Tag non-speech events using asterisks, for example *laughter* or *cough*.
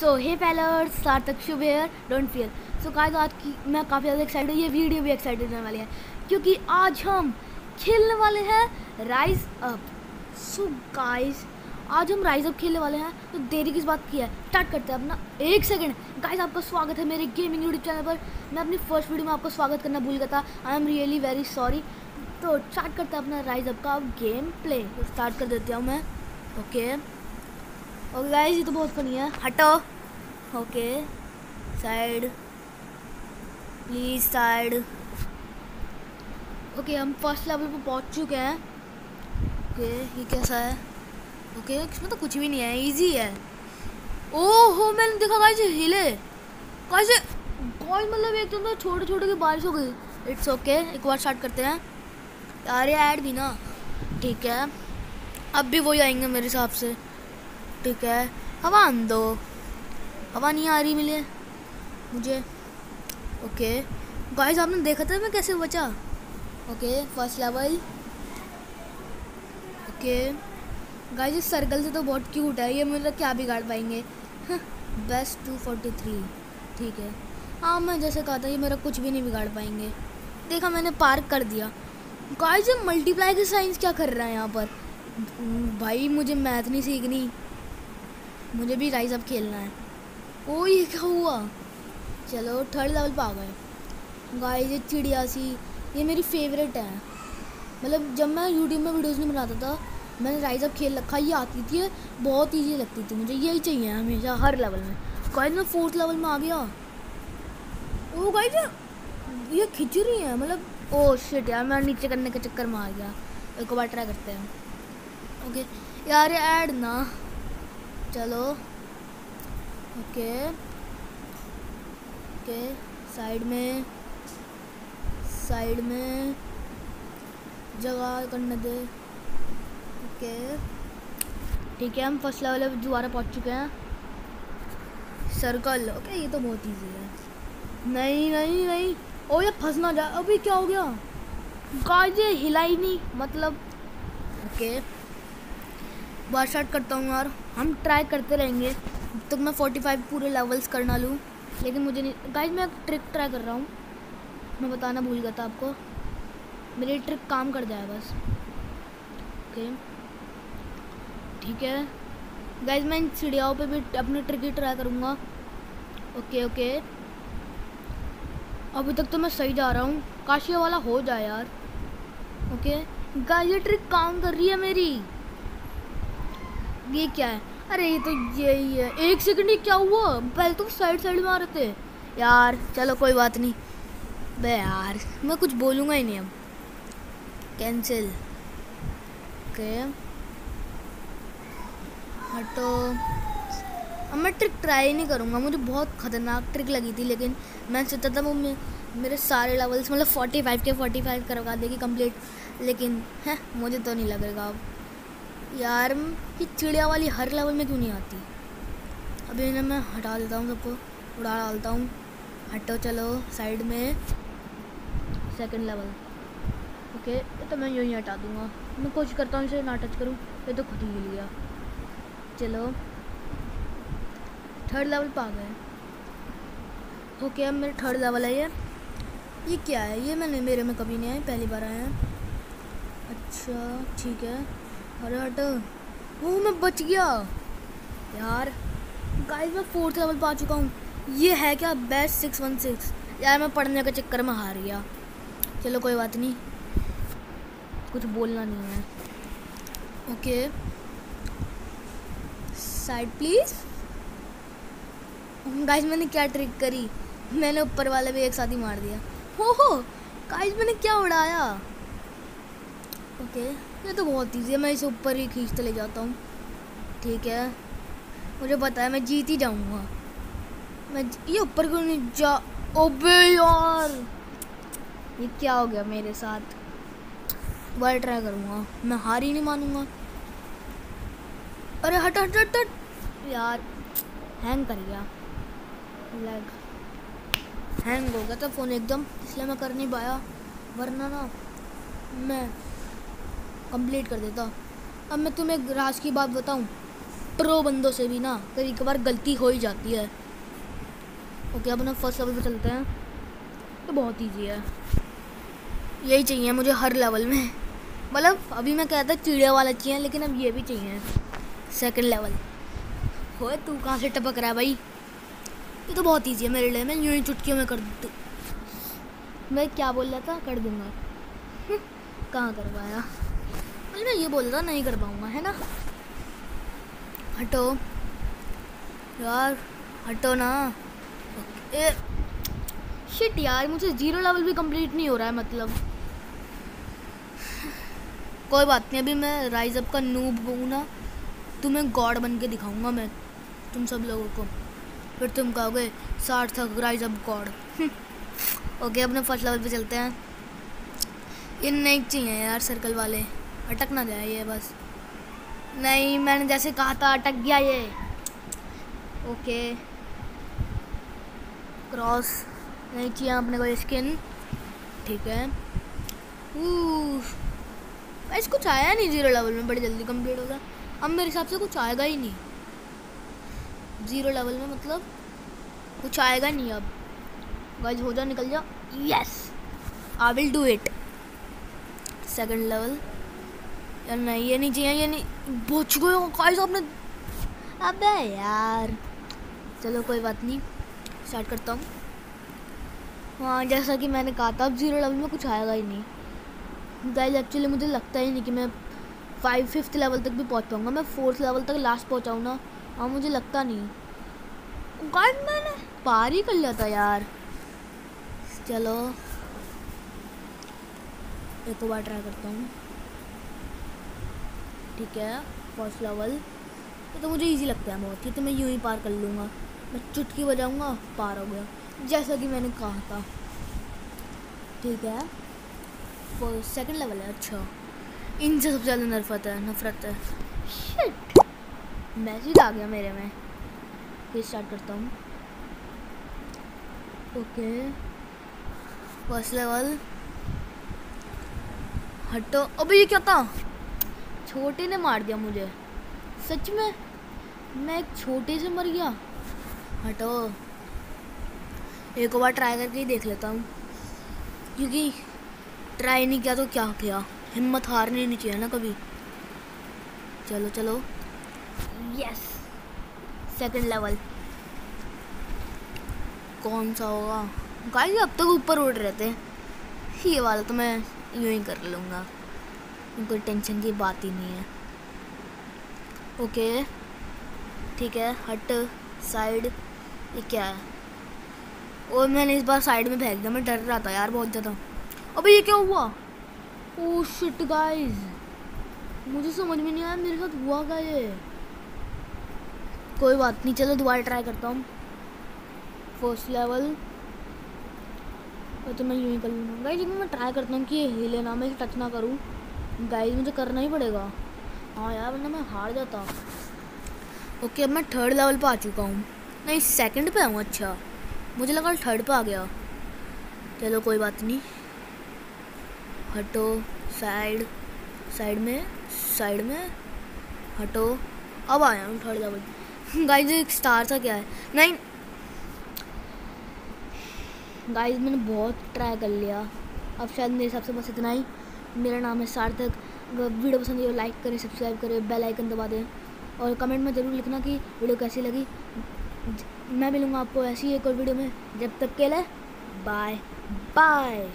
So hey failures Sarthak Shubh here don't fear so guys आज की मैं काफ़ी ज़्यादा एक्साइटेड ये वीडियो भी एक्साइटेड होने वाली है, क्योंकि आज हम खेलने वाले हैं राइज अप सो गाइस आज हम राइज अप खेलने वाले हैं तो देरी किस बात की है? स्टार्ट करते हैं अपना एक सेकंड गाइस आपका स्वागत है मेरे गेमिंग यूट्यूब चैनल पर. मैं अपनी फ़र्स्ट वीडियो में आपको स्वागत करना भूल गया था. I am really very sorry तो स्टार्ट करते हैं अपना राइज अप का गेम प्ले तो स्टार्ट कर देती हूँ मैं. ओके ओके गाइस ये तो बहुत फनी है। हटो। Okay side please side okay हम फ़र्स्ट लेवल पे पहुँच चुके हैं। ओके ये कैसा है? ओके इसमें तो कुछ भी नहीं है इजी है। ओहो, मैंने देखा गाइस हिले। गाइस गाइस मतलब एकदम तो छोटे छोटे की बारिश हो गई। इट्स ओके एक बार स्टार्ट करते हैं। यार, ये ऐड भी ना। ठीक है। अब भी वही आएँगे मेरे हिसाब से। ठीक है। हवा आन दो हवा नहीं आ रही मिले। मुझे। ओके गाइस आपने देखा था मैं कैसे बचा? Okay first level okay guys इस सर्कल से तो बहुत क्यूट है। ये मतलब क्या बिगाड़ पाएँगे? बेस्ट टू फोर्टी थ्री ठीक है। हाँ मैं जैसे कहा था, ये मेरा कुछ भी नहीं बिगाड़ पाएँगे। देखा, मैंने पार्क कर दिया। गाइस ये मल्टीप्लाई के साइंस क्या कर रहा है यहाँ पर? भाई, मुझे मैथ नहीं सीखनी। मुझे भी राइज अप खेलना है। ओ ये क्या हुआ? चलो थर्ड लेवल पे आ गए। गाइस ये चिड़िया सी, ये मेरी फेवरेट है। मतलब जब मैं यूट्यूब में वीडियोस नहीं बनाता था, मैंने राइज अप खेल रखा, ये आती थी, बहुत ईजी लगती थी मुझे। यही चाहिए हमेशा, हर लेवल में। गाइस मैं फोर्थ लेवल में आ गया। ओ गाइस ये खिंच रही है मतलब ओ शिट यार, मैं नीचे करने के चक्कर में आ गया। एक बार ट्राई करते हैं। ओके यार ऐड ना। चलो। ओके। ओके। साइड में। साइड में। जगह करने दे। ओके। ठीक है, हम फ़र्स्ट लेवल पे दोबारा पहुँच चुके हैं। सर्कल। ओके, ये तो बहुत ईजी है। नहीं नहीं नहीं। ओ, ये फंस ना जाए अभी क्या हो गया? गाइस, ये हिला ही नहीं। मतलब ओके। बार स्टार्ट करता हूँ यार। हम ट्राई करते रहेंगे। जब तक मैं 45 पूरे लेवल्स करना लूँ। लेकिन मुझे नहीं गाइज़ मैं ट्रिक ट्राई कर रहा हूँ। मैं बताना भूल गया था आपको। मेरी ट्रिक काम कर जाए बस। ओके ठीक है? गाइस मैं इन चिड़ियाओं पे भी अपनी ट्रिक ही ट्राई करूँगा। ओके ओके अभी तक तो मैं सही जा रहा हूँ। काशिया वाला हो जाए यार। ओके गाइस ये ट्रिक काम कर रही है मेरी। ये क्या है? अरे ये तो यही है एक सेकंड ही क्या हुआ? पहले तो साइड साइड में आ रहे थे। यार, चलो कोई बात नहीं। बे यार, मैं कुछ बोलूँगा ही नहीं अब। कैंसिल ओके हटो। अब मैं ट्रिक ट्राई नहीं करूँगा। मुझे बहुत ख़तरनाक ट्रिक लगी थी, लेकिन मैं सोचा था वो मेरे सारे लेवल्स मतलब फोर्टी फाइव के फोर्टी फाइव करवा देगी कंप्लीट लेकिन, है, मुझे तो नहीं लगेगा अब। यार ये चिड़िया वाली हर लेवल में क्यों नहीं आती? अभी इन्हें मैं हटा देता हूँ सबको, उड़ा डालता हूँ। हटो, चलो साइड में। सेकंड लेवल ओके तो मैं यूँ ही हटा दूँगा। मैं कोशिश करता हूँ, इसे ना टच करूँ। ये तो खुद ही हिल गया। चलो। थर्ड लेवल पर आ गए। ओके अब मेरे थर्ड लेवल है ये। ये क्या है? ये मैंने, मेरे में कभी नहीं आए पहली बार आए हैं अच्छा ठीक है। अरे हट। वो मैं बच गया। यार गाइस मैं फोर्थ लेवल पा चुका हूँ। ये है क्या बेस्ट सिक्स वन सिक्स यार, मैं पढ़ने के चक्कर में हार गया। चलो, कोई बात नहीं। कुछ बोलना नहीं है। ओके। साइड प्लीज़ गाइस मैंने क्या ट्रिक करी? मैंने ऊपर वाले भी एक साथ ही मार दिया। हो हो। गाइस मैंने क्या उड़ाया? ओके। ये तो बहुत ईजी है, मैं इसे ऊपर ही खींचते ले जाता हूँ। ठीक है। मुझे पता है, मैं जीत ही जाऊँगा। मैं ये ऊपर क्यों नहीं जा? ओबे यार! ये क्या हो गया मेरे साथ? बार ट्राई करूँगा। मैं हार ही नहीं मानूँगा। अरे हट हट हट हट! यार हैंग कर गया। लैग हैंग हो गया था फ़ोन एकदम, इसलिए मैं कर नहीं पाया। वरना ना, मैं कंप्लीट कर देता। अब मैं तुम्हें राज की बात बताऊँ प्रो बंदों से भी ना, कभी कभार गलती हो ही जाती है। ओके अब ना फ़र्स्ट लेवल पे चलते हैं। तो बहुत ईजी है। यही चाहिए मुझे हर लेवल में। मतलब अभी मैं कहता चिड़िया वाला चाहिए, लेकिन अब ये भी चाहिए। सेकंड लेवल हो तू कहाँ से टपक रहा है भाई? ये तो बहुत ईजी है मेरे लिए। मैं यूँ ही चुटकियों में कर दूँ। मैं क्या बोल रहा था? कर दूँगा। *laughs* कहाँ कर पाया मैं ये बोल रहा नहीं कर पाऊँगा, है ना? हटो। यार, हटो ना। ए शिट यार, मुझे ज़ीरो लेवल भी कंप्लीट नहीं हो रहा है मतलब। कोई बात नहीं, अभी मैं राइज अप का नूब हूँ ना तुम्हें गॉड बन के दिखाऊँगा मैं तुम सब लोगों को। फिर तुम कहोगे, Sarthak rise up god okay, अपने फ़र्स्ट लेवल पे चलते हैं। ये नहीं चाहिए यार सर्कल वाले। अटक ना जाए ये बस। नहीं, मैंने जैसे कहा था, अटक गया ये। ओके। क्रॉस। नहीं चाहिए अपने को स्किन। ठीक है। वैस कुछ आया नहीं ज़ीरो लेवल में बड़ी जल्दी कंप्लीट होगा। अब मेरे हिसाब से कुछ आएगा ही नहीं। ज़ीरो लेवल में मतलब कुछ आएगा नहीं अब। गाइस हो जा, निकल जा। Yes I will do it second level यार नहीं, ये नहीं चाहिए ये नहीं। बच गए गाइस आपने अबे यार, चलो कोई बात नहीं स्टार्ट करता हूँ। हाँ जैसा कि मैंने कहा था, अब ज़ीरो लेवल में कुछ आएगा ही नहीं। गाइस एक्चुअली मुझे लगता ही नहीं कि मैं फाइव फिफ्थ लेवल तक भी पहुँच पाऊँगा। मैं फोर्थ लेवल तक लास्ट पहुंचाऊँ ना हाँ मुझे लगता नहीं। गाइस मैंने पार ही कर लिया था यार। चलो, एक बार ट्राई करता हूँ। ठीक है फ़र्स्ट लेवल ये तो मुझे इजी लगता है बहुत। ये तो मैं यूँ ही पार कर लूँगा। मैं चुटकी बजाऊँगा, पार हो गया। जैसा कि मैंने कहा था। ठीक है। सेकंड लेवल है अच्छा। इनसे सबसे ज़्यादा नफरत है नफरत है। शिट मैसेज आ गया मेरे में। फिर स्टार्ट करता हूँ। ओके फ़र्स्ट लेवल हटो। अबे, ये क्या था? छोटे ने मार दिया मुझे। सच में? मैं एक छोटे से मर गया? हटो। एक बार ट्राई करके ही देख लेता हूँ। क्योंकि ट्राई नहीं किया तो क्या किया? हिम्मत हारनी नहीं चाहिए ना कभी। चलो चलो। यस सेकंड लेवल कौन सा होगा? गाइस अब तक ऊपर उड़ रहे थे। ये वाला तो मैं यूँ ही कर लूँगा। कोई टेंशन की बात ही नहीं है। ओके ठीक है? हट साइड ये क्या है? और मैंने इस बार साइड में फेंक दिया। मैं डर रहा था यार बहुत ज़्यादा। अबे, ये क्या हुआ? ओ शिट गाइस मुझे समझ में नहीं आया, मेरे साथ हुआ क्या ये? कोई बात नहीं, चलो दोबारा ट्राई करता हूँ। फ़र्स्ट लेवल तो मैं यूँ ही कर लूँगा। गाइस मैं ट्राई करता हूँ कि ये हिले ना मैं टच ना करूँ। गाइस मुझे करना ही पड़ेगा। हाँ यार, वरना मैं हार जाता। ओके अब मैं थर्ड लेवल पे आ चुका हूँ। नहीं सेकंड पे हूँ अच्छा। मुझे लगा थर्ड पे आ गया। चलो, कोई बात नहीं। हटो साइड साइड में साइड में। हटो। अब आया हूँ थर्ड लेवल गाइस एक स्टार था क्या है? नहीं। गाइस मैंने बहुत ट्राई कर लिया। अब शायद मेरे हिसाब से बस इतना ही। मेरा नाम है सार्थक। वीडियो पसंद है लाइक करें सब्सक्राइब करें बेल आइकन दबा दें। और कमेंट में ज़रूर लिखना कि वीडियो कैसी लगी। मैं मिलूँगा आपको ऐसी एक और वीडियो में। जब तक के लिए बाय बाय